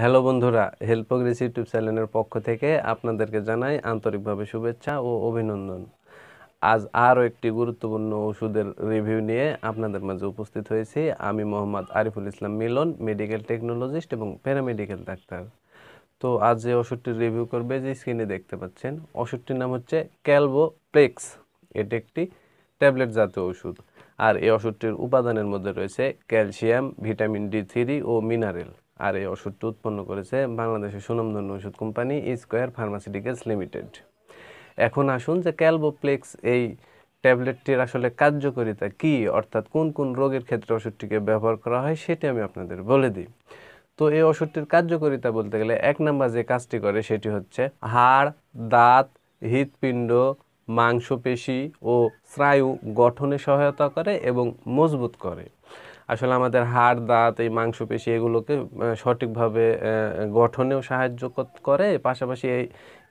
Hello বন্ধুরা help progress YouTube চ্যানেলের পক্ষ থেকে আপনাদেরকে জানাই আন্তরিকভাবে শুভেচ্ছা ও অভিনন্দন। আজ আরও একটি গুরুত্বপূর্ণ ওষুধের রিভিউ নিয়ে আপনাদের মাঝে উপস্থিত হয়েছি। আমি মোহাম্মদ আরিফুল ইসলাম মিলন মেডিকেল টেকনোলজিস্ট এবং প্যারামেডিকেল ডাক্তার তো আজ যে ওষুধটির রিভিউ করবে, যে স্ক্রিনে দেখতে পাচ্ছেন, ওষুধটির নাম হচ্ছে ক্যালবোপ্লেক্স এটি একটি ট্যাবলেট জাতীয় ওষুধ। আর এই ওষুধটির উপাদানের মধ্যে রয়েছে ক্যালসিয়াম, ভিটামিন ডি থ্রি ও মিনারেল। আর এই ওষুধটি উৎপন্ন করেছে বাংলাদেশের সুনামধন্য ওষুধ কোম্পানি স্কোয়ার ফার্মাসিউটিক্যালস লিমিটেড এখন আসুন যে ক্যালবোপ্লেক্স এই ট্যাবলেটটির আসলে কার্যকারিতা কি, অর্থাৎ কোন কোন রোগের ক্ষেত্রে ওষুধটিকে ব্যবহার করা হয় সেটি আমি আপনাদের বলে দিই। তো এই ওষুধটির কার্যকারিতা বলতে গেলে এক নাম্বার যে কাজটি করে সেটি হচ্ছে হাড়, দাঁত, হৃৎপিণ্ড, মাংসপেশি ও স্নায়ু গঠনে সহায়তা করে এবং মজবুত করে। আসলে আমাদের হাড়, দাঁত, এই মাংসপেশি এগুলোকে সঠিকভাবে গঠনেও সাহায্য করে, পাশাপাশি এই,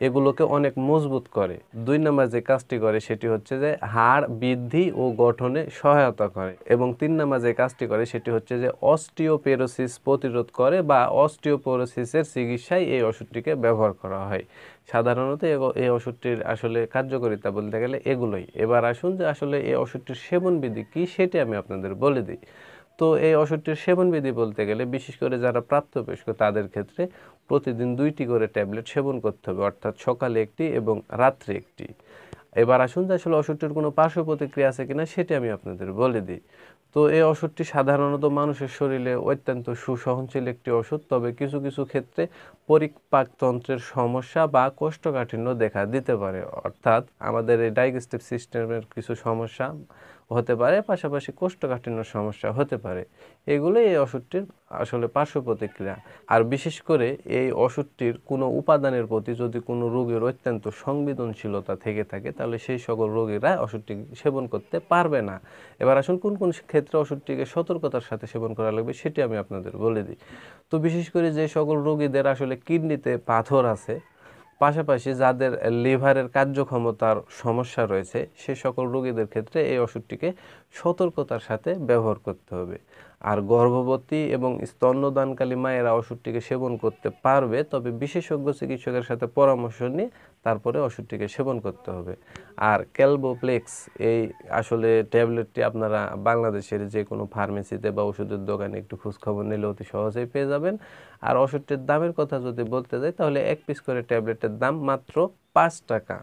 এগুলোকে অনেক মজবুত করে। দুই নম্বর যে কাজটি করে সেটি হচ্ছে যে হাড় বৃদ্ধি ও গঠনে সহায়তা করে এবং তিন নম্বর যে কাজটি করে সেটি হচ্ছে যে অস্টিওপেরোসিস প্রতিরোধ করে বা অস্টিওপোরোসিসের চিকিৎসায় এই ওষুধটিকে ব্যবহার করা হয়। সাধারণত এই ওষুধটির আসলে কার্যকারিতা বলতে গেলে এগুলোই। এবার আসুন যে আসলে এই ওষুধটির সেবনবিধি কী সেটি আমি আপনাদের বলে দিই। তো এই ওষুধটির সেবনবিধি বলতে গেলে, বিশেষ করে যারা প্রাপ্তবয়স্ক তাদের ক্ষেত্রে প্রতিদিন দুইটি করে ট্যাবলেট সেবন করতে হবে, অর্থাৎ সকালে একটি এবং রাত্রে একটি। এবার আসুন যে আসলে ওষুধটির কোনো পার্শ্ব প্রতিক্রিয়া আছে কিনা, সেটি আমি আপনাদের বলে দিই। তো এই ওষুধটি সাধারণত মানুষের শরীরে অত্যন্ত সুসহনশীল একটি ওষুধ তবে কিছু কিছু ক্ষেত্রে পরিপাকতন্ত্রের সমস্যা বা কোষ্ঠকাঠিন্য দেখা দিতে পারে। অর্থাৎ আমাদের এই ডাইজেস্টিভ সিস্টেমের কিছু সমস্যা হতে পারে, পাশাপাশি কোষ্ঠকাঠিন্যর সমস্যা হতে পারে। এগুলোই এই ওষুধটির আসলে পার্শ্ব প্রতিক্রিয়া। আর বিশেষ করে এই ওষুধটির কোনো উপাদানের প্রতি যদি কোনো রোগের অত্যন্ত সংবেদনশীলতা থেকে থাকে, তাহলে সেই সকল রোগীরা ওষুধটি সেবন করতে পারবে না। এবার আসুন, কোন কোন ক্ষেত্রে ওষুধটিকে সতর্কতার সাথে সেবন করা লাগবে সেটি আমি আপনাদের বলে দিই। তো বিশেষ করে যে সকল রোগীদের আসলে কিডনিতে পাথর আছে পাশাপাশি যাদের লিভারের কার্যক্ষমতার সমস্যা রয়েছে, সে সকল রোগীদের ক্ষেত্রে এই ওষুধটিকে সতর্কতার সাথে ব্যবহার করতে হবে। আর গর্ভবতী এবং স্তন্যদানকালী মায়েরা ওষুধটিকে সেবন করতে পারবে, তবে বিশেষজ্ঞ চিকিৎসকের সাথে পরামর্শ নিয়ে তারপরে ওষুধটিকে সেবন করতে হবে। আর ক্যালবোপ্লেক্স, এই আসলে ট্যাবলেটটি আপনারা বাংলাদেশের যে কোনো ফার্মেসিতে বা ওষুধের দোকানে একটু খোঁজখবর নিলে অতি সহজেই পেয়ে যাবেন। আর ওষুধটির দামের কথা যদি বলতে যাই, তাহলে এক পিস করে ট্যাবলেটের দাম মাত্র পাঁচ টাকা।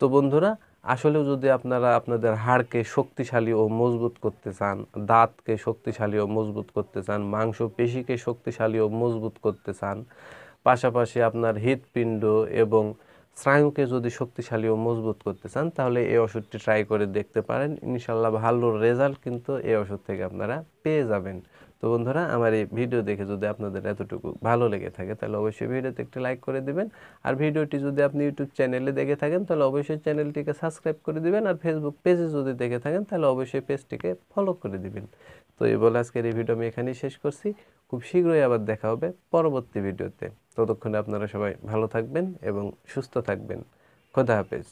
তো বন্ধুরা আসলেও যদি আপনারা আপনাদের হাড়কে শক্তিশালী ও মজবুত করতে চান, দাঁতকে শক্তিশালী ও মজবুত করতে চান মাংস পেশিকে শক্তিশালী ও মজবুত করতে চান, পাশাপাশি আপনার হৃদপিণ্ড এবং স্নায়ুকে যদি শক্তিশালী ও মজবুত করতে চান, তাহলে এই ওষুধটি ট্রাই করে দেখতে পারেন। ইনশাল্লাহ ভালো রেজাল্ট কিন্তু এই ওষুধ থেকে আপনারা পেয়ে যাবেন। তো বন্ধুরা, আমার এই ভিডিও দেখে যদি আপনাদের এতটুকু ভালো লেগে থাকে, তাহলে অবশ্যই ভিডিওতে একটি লাইক করে দিবেন। আর ভিডিওটি যদি আপনি ইউটিউব চ্যানেলে দেখে থাকেন, তাহলে অবশ্যই চ্যানেলটিকে সাবস্ক্রাইব করে দিবেন। আর ফেসবুক পেজে যদি দেখে থাকেন, তাহলে অবশ্যই পেজটিকে ফলো করে দিবেন। তো এই বলে আজকের এই ভিডিও আমি এখানেই শেষ করছি। খুব শীঘ্রই আবার দেখা হবে পরবর্তী ভিডিওতে ততক্ষণে আপনারা সবাই ভালো থাকবেন এবং সুস্থ থাকবেন। খোদা হাফেজ।